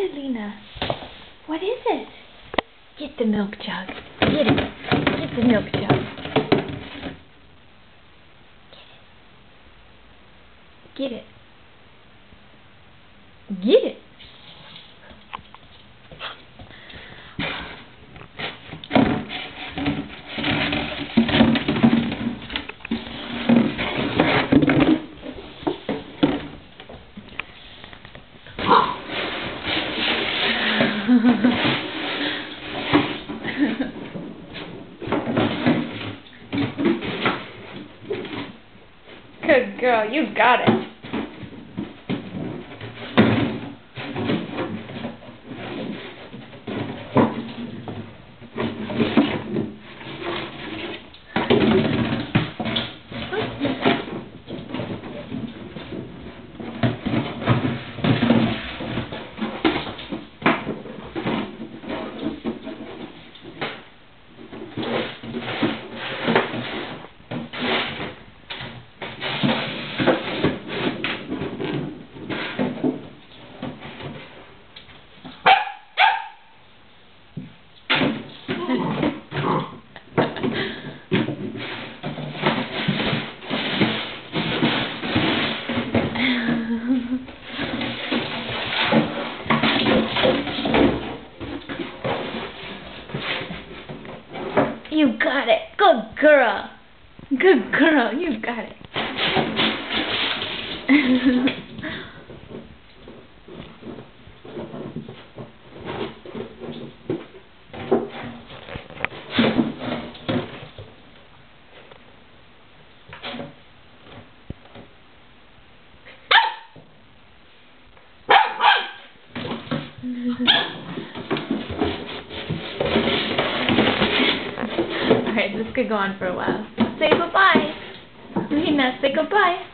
it, Lena? What is it? Get the milk jug. Get it. Get the milk jug. Get it. Get it. Get it. Good girl, you got it. You got it. Good girl. Good girl. You got it. This could go on for a while. Say goodbye. Lena, say goodbye.